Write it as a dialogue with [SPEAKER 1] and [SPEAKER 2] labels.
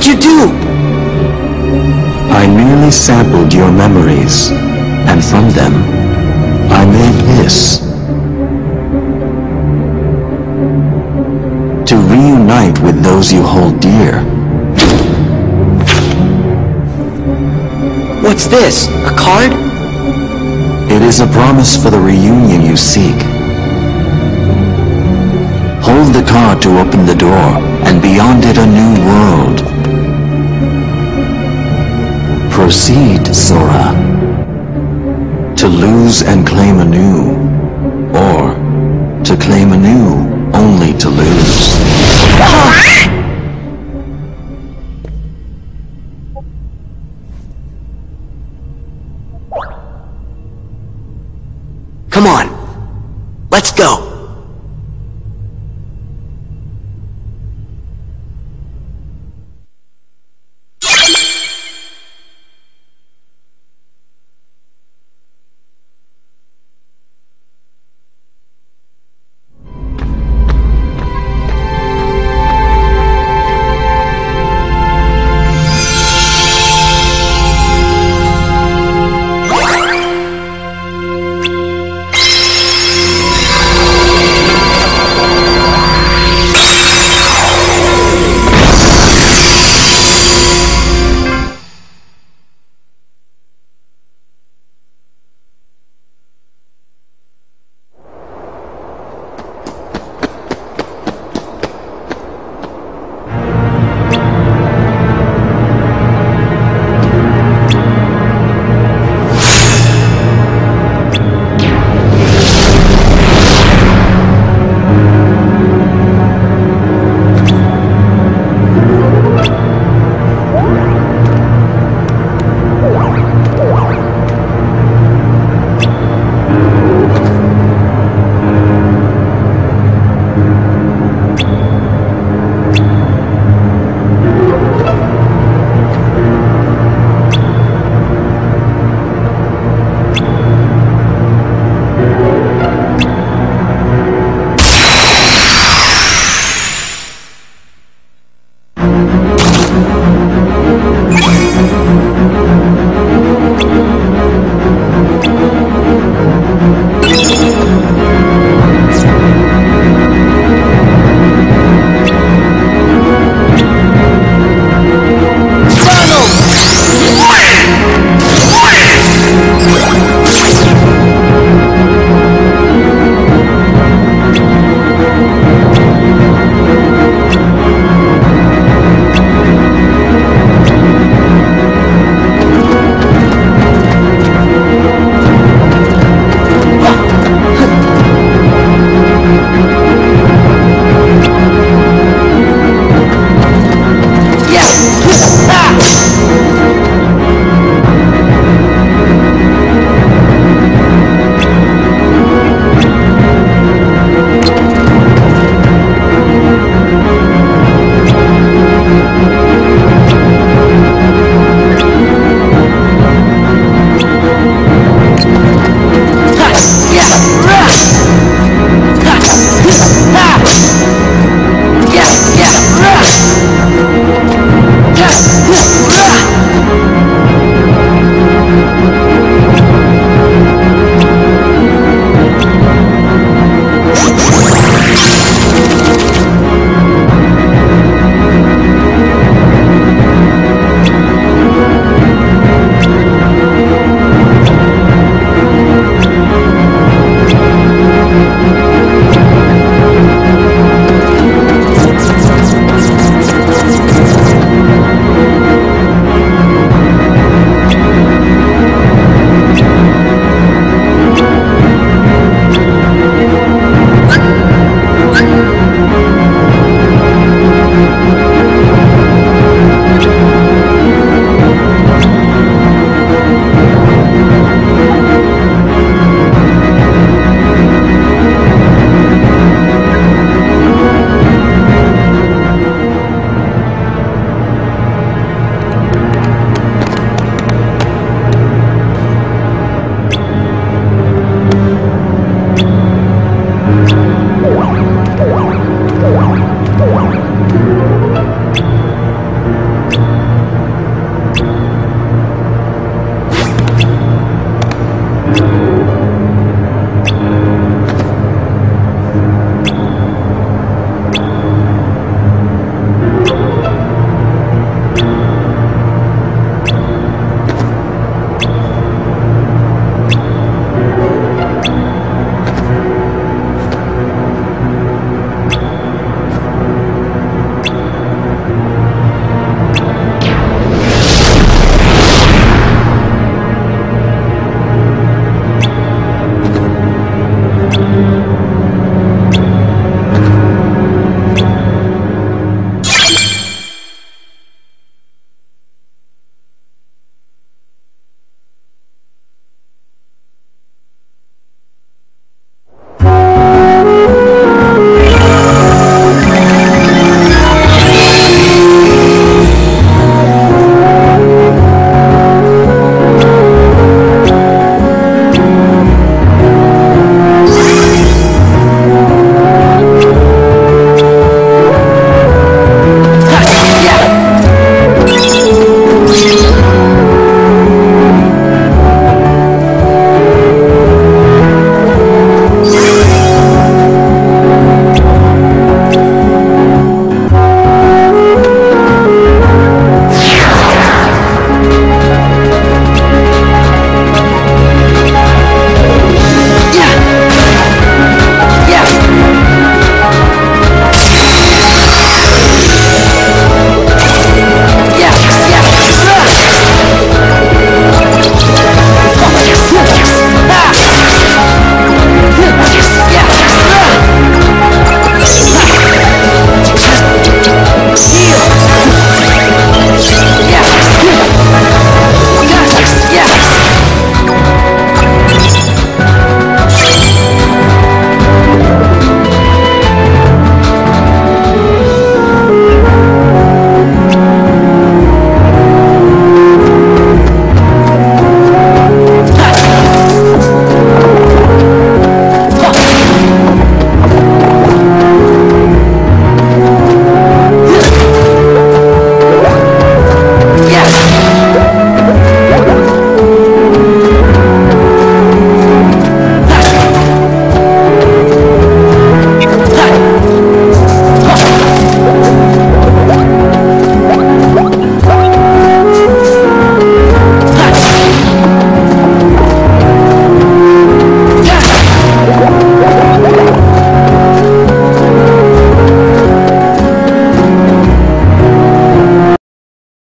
[SPEAKER 1] What'd you do?
[SPEAKER 2] I merely sampled your memories, and from them, I made this. To reunite with those you hold dear.
[SPEAKER 1] What's this? A card?
[SPEAKER 2] It is a promise for the reunion you seek. Hold the card to open the door, and beyond it a new world. Proceed, Sora. To lose and claim anew, or to claim anew only to lose.
[SPEAKER 1] Come on. Let's go.